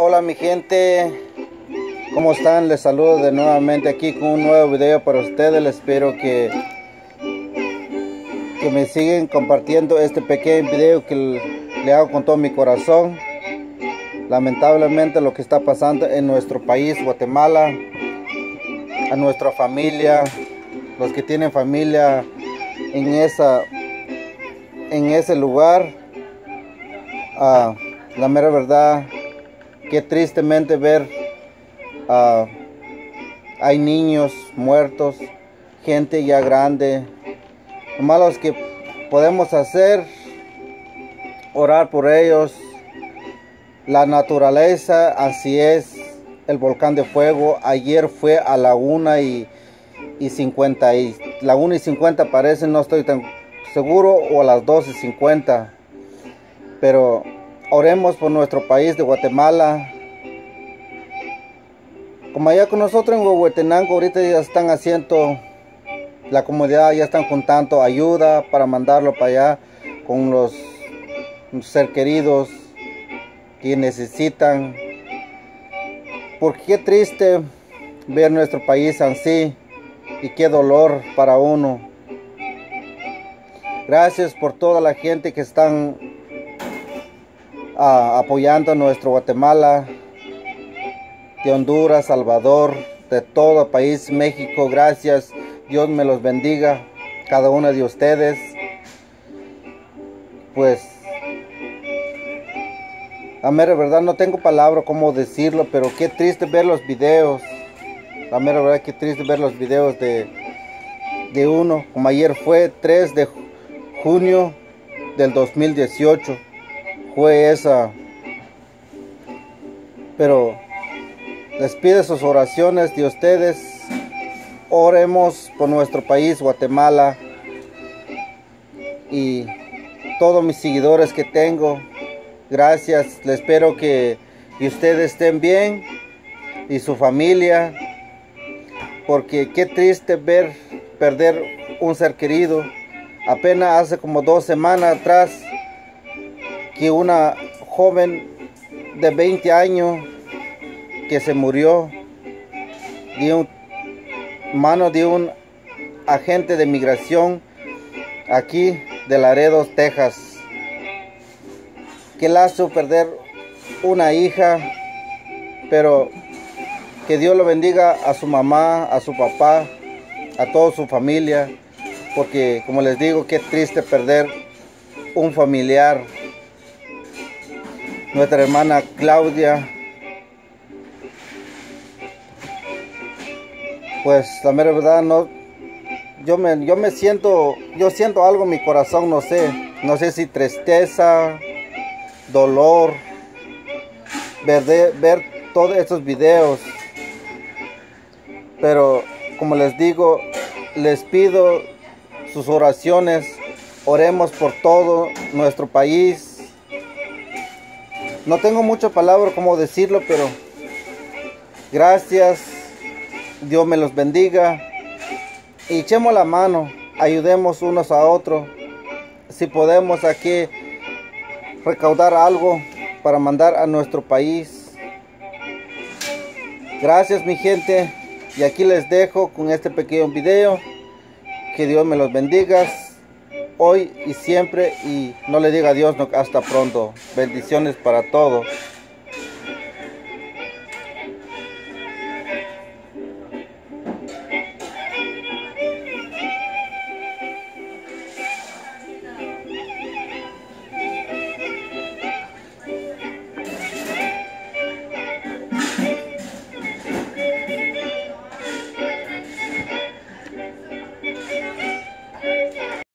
Hola mi gente, ¿cómo están? Les saludo de nuevamente aquí con un nuevo video para ustedes. Espero que, que me siguen compartiendo este pequeño video que le hago con todo mi corazón. Lamentablemente lo que está pasando en nuestro país, Guatemala, a nuestra familia, los que tienen familia en esa en ese lugar. Ah, la mera verdad, que tristemente ver ah, hay niños muertos, gente ya grande. Lo malo es que podemos hacer, orar por ellos. La naturaleza, así es. El volcán de fuego ayer fue a la una y, y 50 y la una y 50 parece, no estoy tan seguro, o a las 12.50. Pero oremos por nuestro país de Guatemala. Como allá con nosotros en Huehuetenango, ahorita ya están haciendo, la comunidad ya están juntando ayuda para mandarlo para allá con los ser queridos que necesitan. Porque qué triste ver nuestro país así y qué dolor para uno. Gracias por toda la gente que están apoyando a nuestro Guatemala, de Honduras, Salvador, de todo país, México. Gracias. Dios me los bendiga, cada uno de ustedes. Pues, a mera verdad no tengo palabra cómo decirlo, pero qué triste ver los videos. La mera verdad, qué triste ver los videos de, de uno, como ayer fue 3 de junio del 2018 fue esa. Pero les pido sus oraciones de ustedes. Oremos por nuestro país Guatemala y todos mis seguidores que tengo. Gracias les espero que ustedes estén bien y su familia porque qué triste ver perder un ser querido. Apenas hace como dos semanas atrás que una joven de 20 años que se murió de un, mano de un agente de migración aquí de Laredo, Texas. Que lazo perder una hija, pero que Dios lo bendiga a su mamá, a su papá, a toda su familia porque como les digo, qué triste perder un familiar. Nuestra hermana Claudia, pues la mera verdad no, yo me, yo me siento, yo siento algo en mi corazón, no sé, no sé si tristeza, dolor, ver, ver todos estos videos, pero como les digo, les pido sus oraciones. Oremos por todo nuestro país. No tengo mucha palabra como decirlo, pero gracias. Dios me los bendiga. Y echemos la mano. Ayudemos unos a otros. Si podemos aquí recaudar algo para mandar a nuestro país. Gracias mi gente. Y aquí les dejo con este pequeño video. Que Dios me los bendiga hoy y siempre y no le diga Dios hasta pronto. Bendiciones para todos.